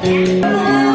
Wow.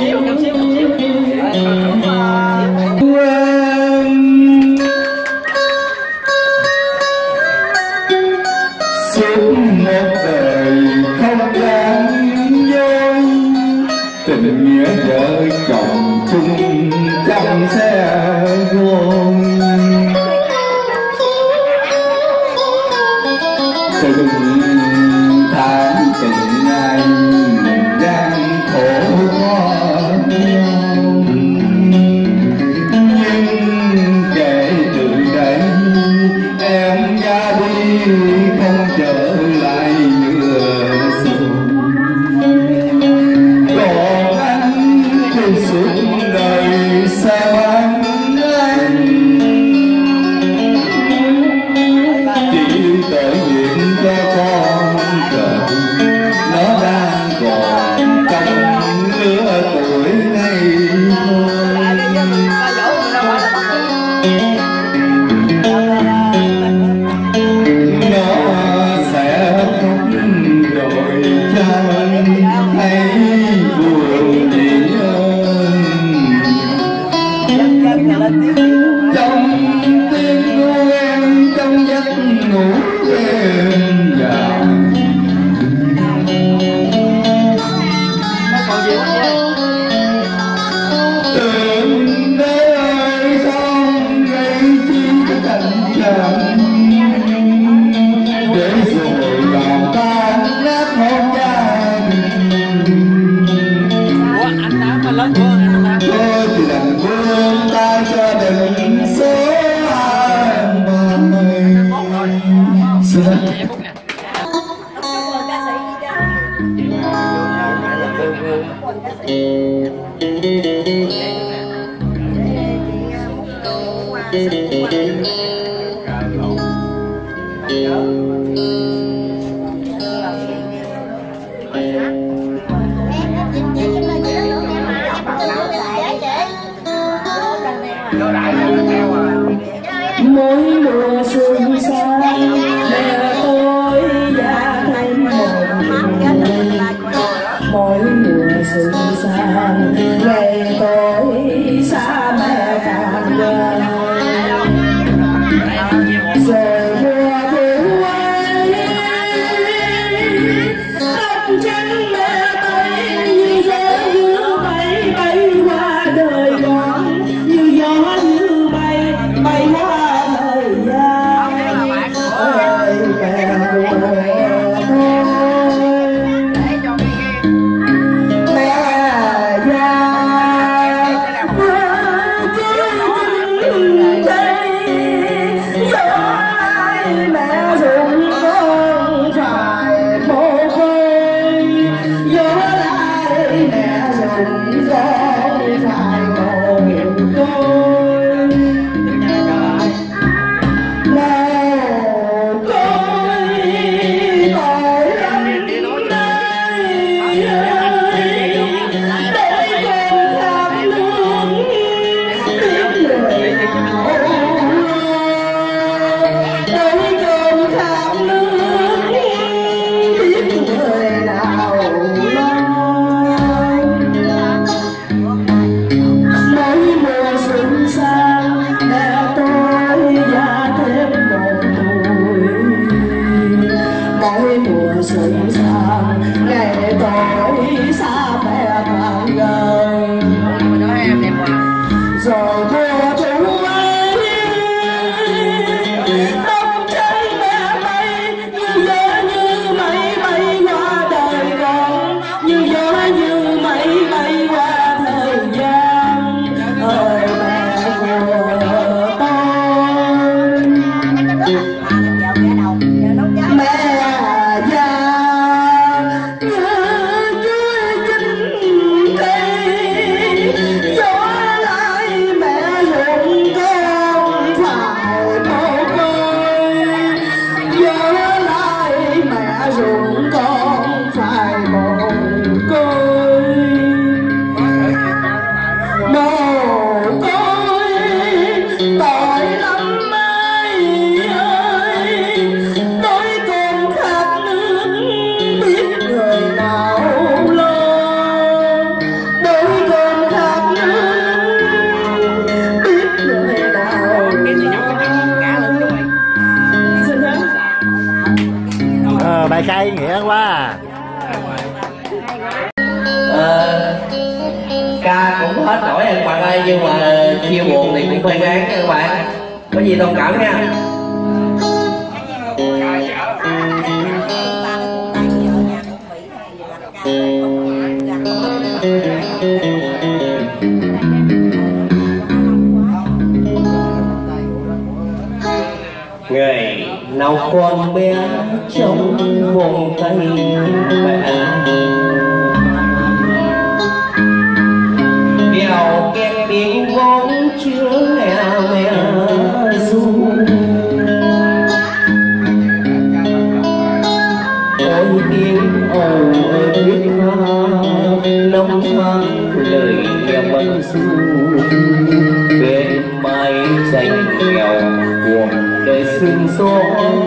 也有感情 mỗi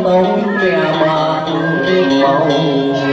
bóng mẹ bạc màu.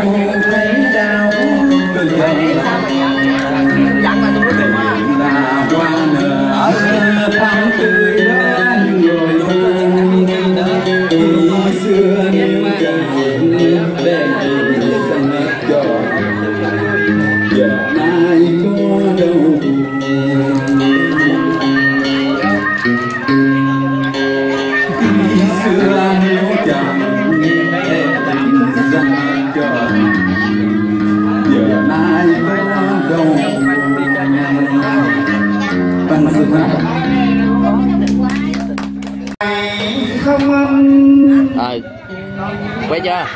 Oh. vậy chưa?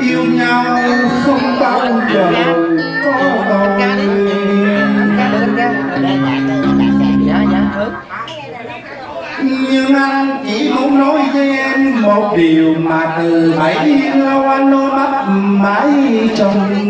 Yêu nhau không bao giờ có đôi nhưng anh chỉ muốn nói với em một điều mà từ bấy lâu anh luôn bắt mãi trong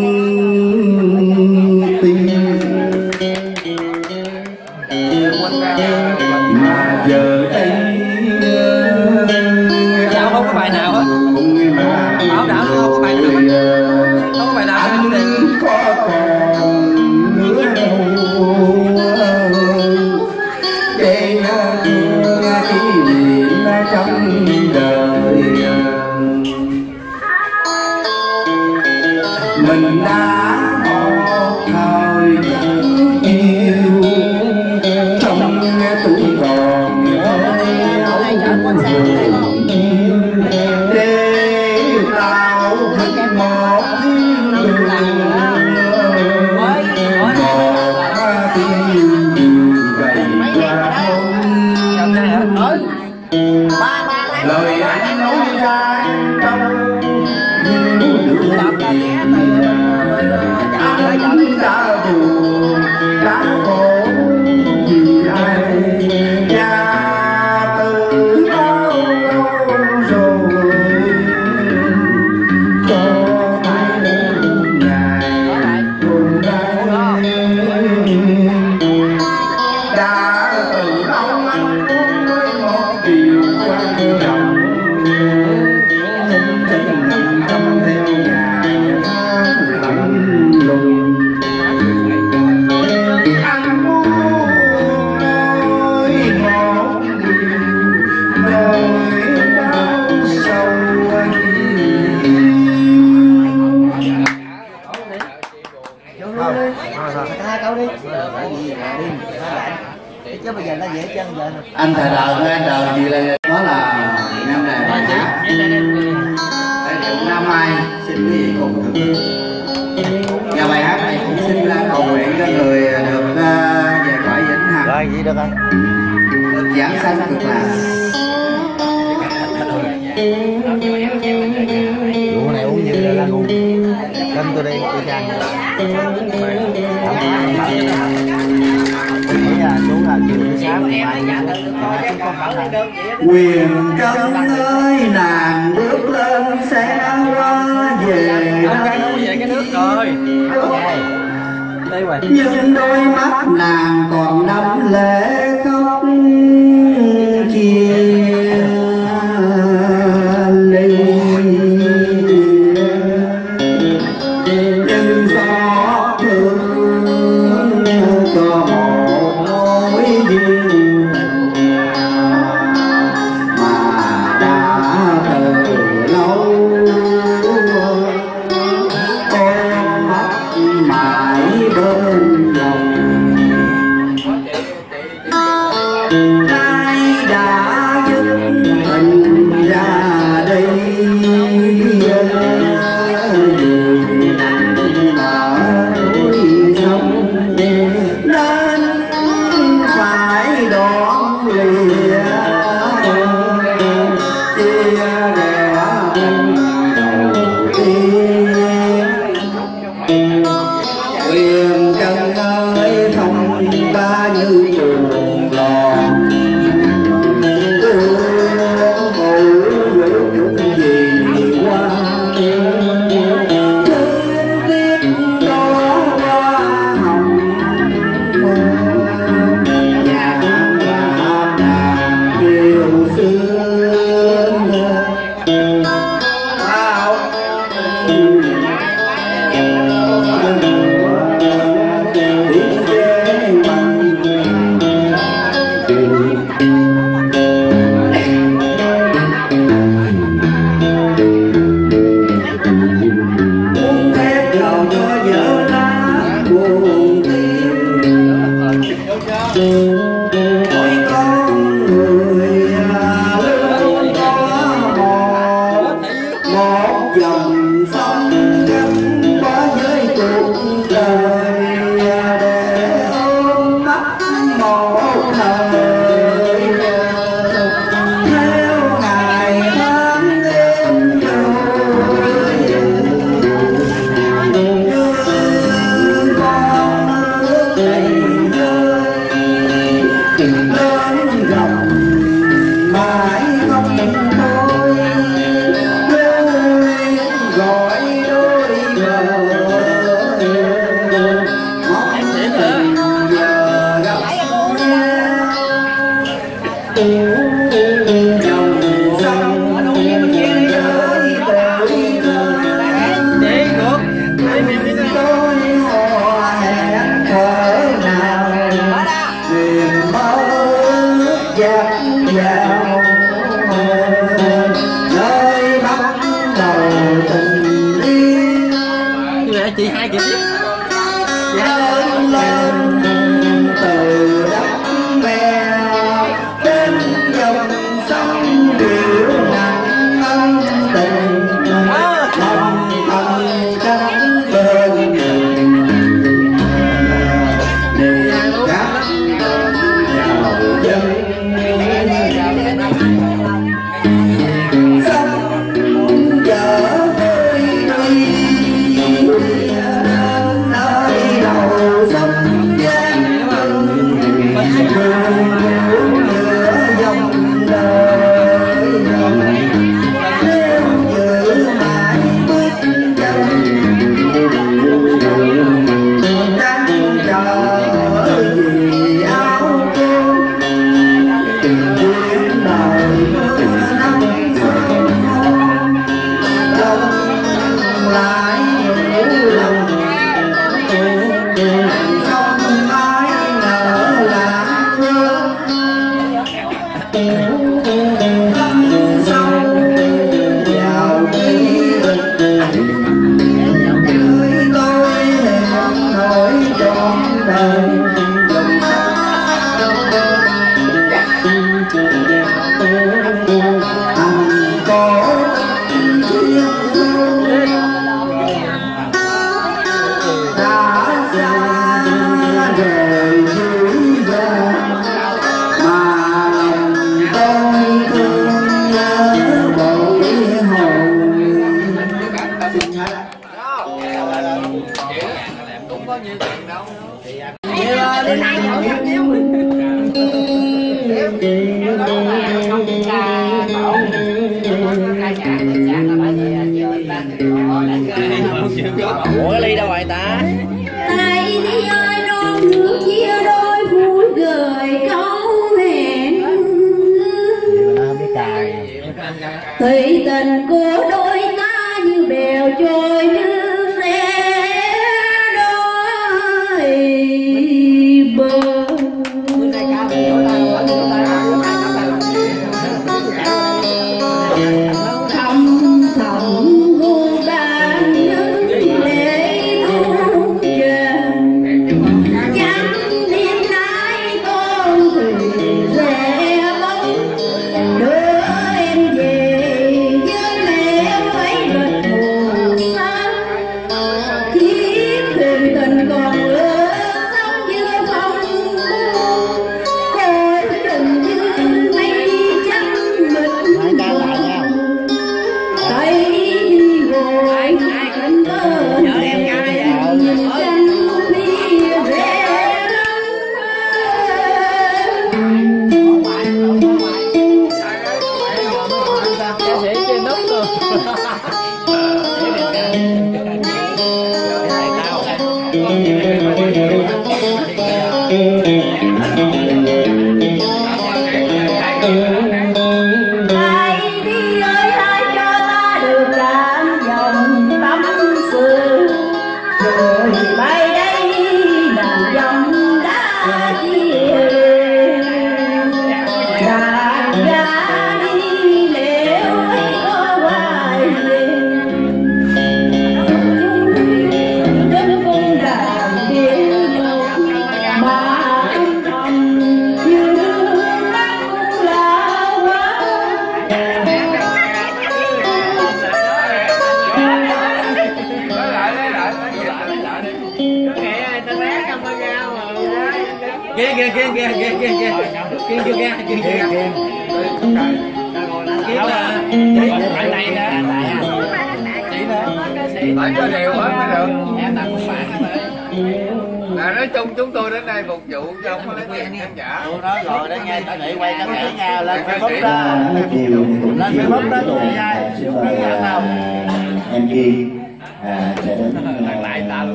niệm trong đời. quyền cấm nơi nàng bước lên sẽ qua về đây nhưng đôi mắt nàng còn đẫm lệ không? young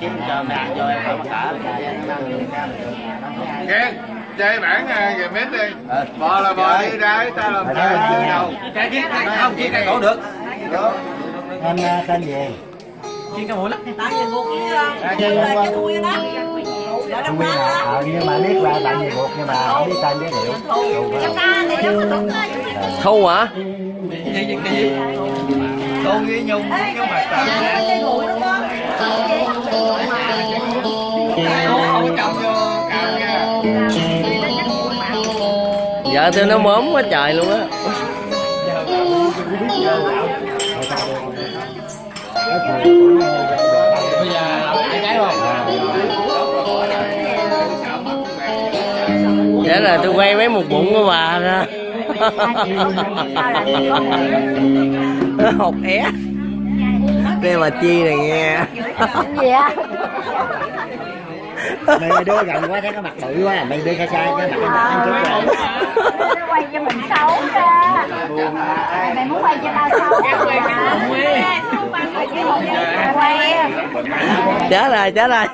kiếm cho mẹ cho em không cả Kiên chơi bản uh, mít đi. Bò là bò đi ra ta làm ta chưa đâu. Cái kia không kia cái cổ được. Em uh, tên gì? Kia cái mũi lắm. À, chơi không qua không biết là ờ, nhưng mà biết là bạn gì buộc nhưng mà không biết tên giới thiệu. Thu hả? Cái gì cái gì tôi với nhung cái mặt vợ tôi nó mớm quá trời luôn á. bây giờ cái không Vậy là tôi quay mấy một bụng của bà ra. Hột é đây là chi này nghe gì á mấy đứa gần quá thấy cái mặt bự quá à đi xa xa cái mặt nó ăn chút rồi quay cho mình xấu ra mày muốn quay cho tao xấu quay chết rồi chết rồi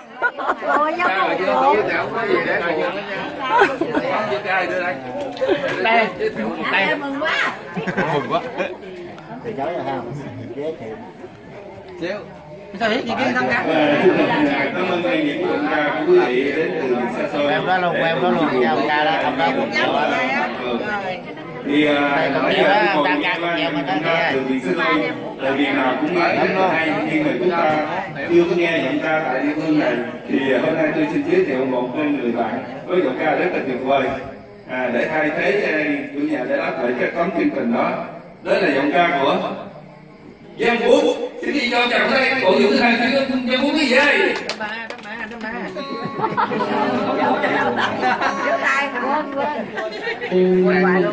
đây đây mừng quá mừng quá thì cháu là không dễ chịu xíu sao biết gì kia thằng cả Cảm ơn anh những của ca quý vị đến từ xa xôi. em đó luôn em đó luôn nhau ca đó không đó cũng chịu Thì à, Đây, còn nãy nhiều giờ đó, cũng vai nhiều mà chúng ta nghe. từ miền xa xôi. Tại vì nào cũng nói rất là hay nhưng mà chúng ta chưa có nghe giọng ca tại địa phương này thì hôm nay tôi xin giới thiệu một người bạn với giọng ca rất là tuyệt vời à, để thay thế chủ nhà để đáp lại các tấm chương trình đó đó là giọng ca của Giang Vũ Xin đi cho chồng đây, bộ dụng thứ hai chứ cho muốn cái gì đây? Đâm ba, đâm ba, đâm ba. Giơ tay, quên quên.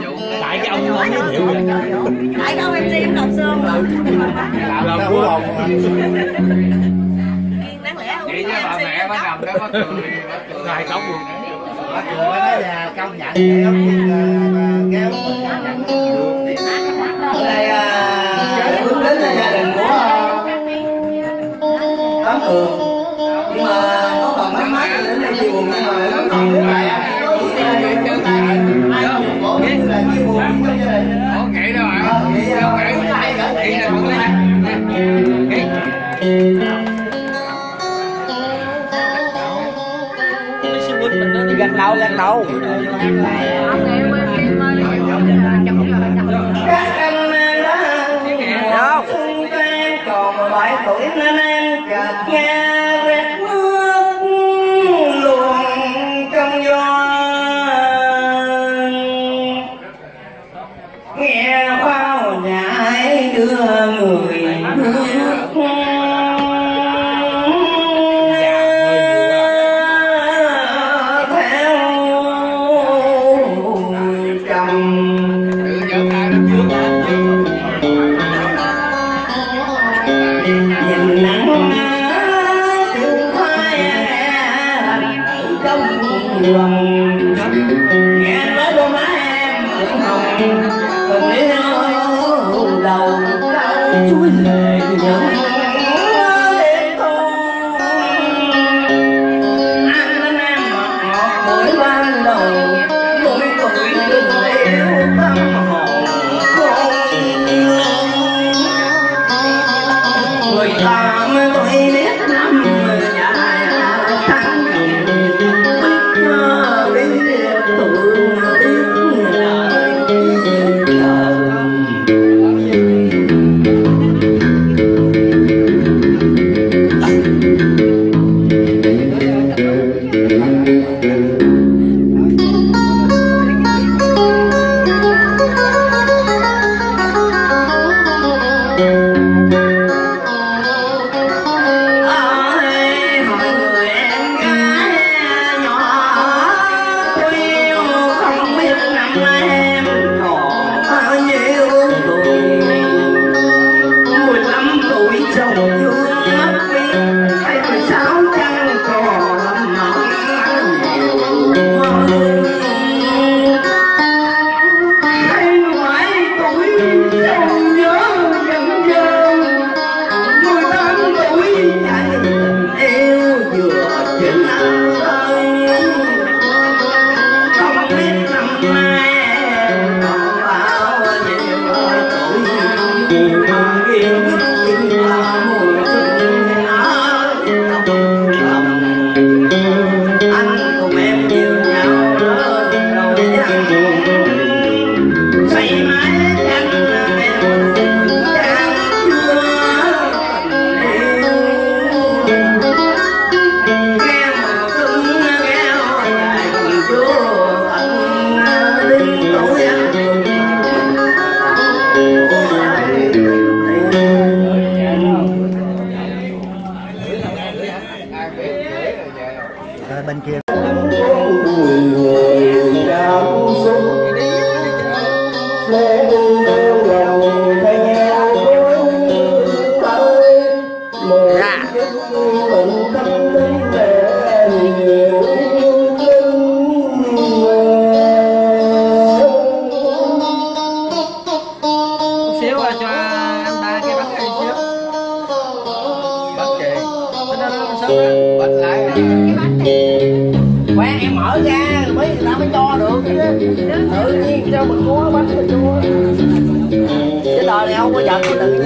Tại cái ông ông giới. Tại cái ông MC em đọc xương. Làm cuối lòng. Vậy chứ bà mẹ bắt cầm nó bắt cười, bắt cười. Rồi công luôn. Bắt cười bắt cười nó là công nhận. Gần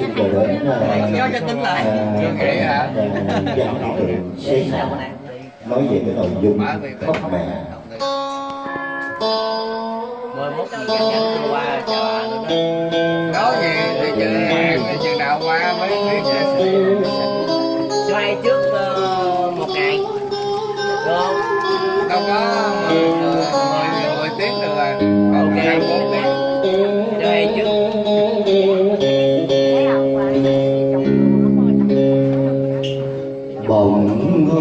cho tính lại chưa nghĩ hả dẫn đối tượng nói về cái nội dung khóc mẹ mười mốt qua chợ nói gì thì chừng nào qua mới biết cho ai trước?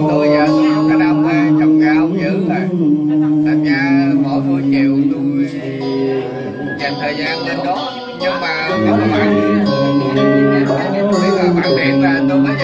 tôi giờ tôi cái đâm trồng gà dữ rồi thành ra mỗi buổi chiều tôi dành thời gian lên đó. Nhưng mà có bạn biết là bạn điện là tôi mới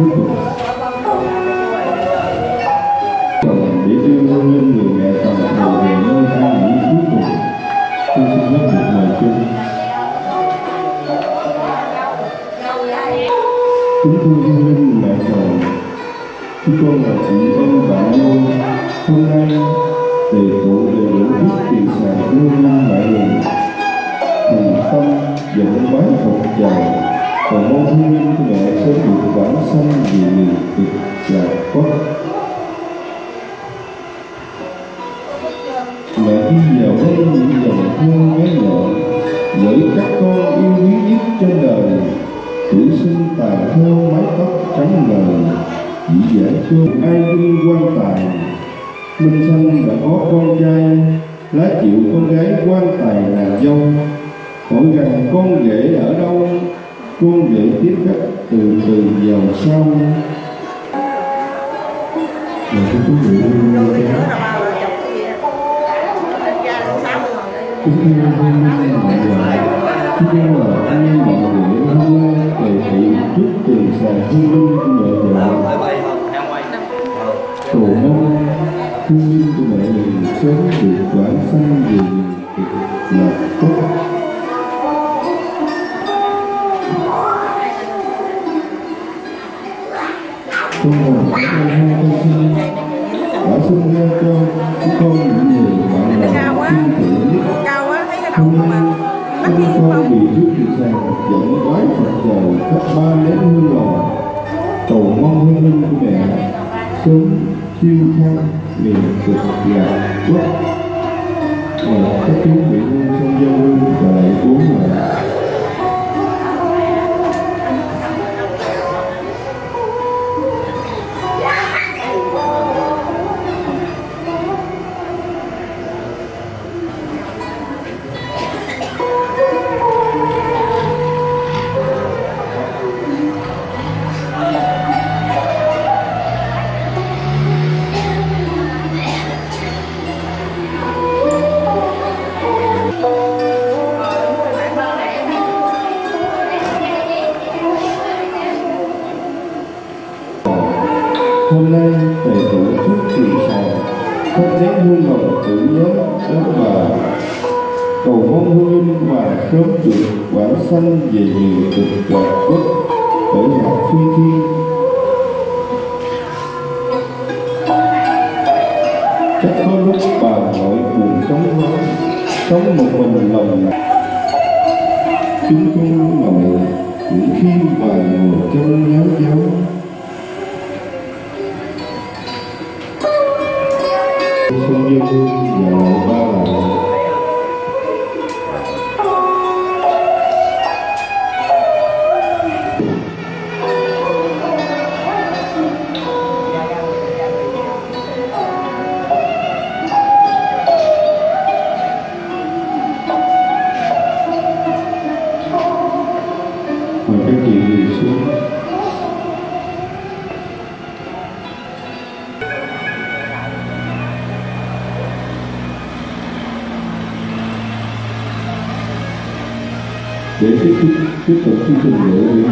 Amém. Tiếp tục chương trình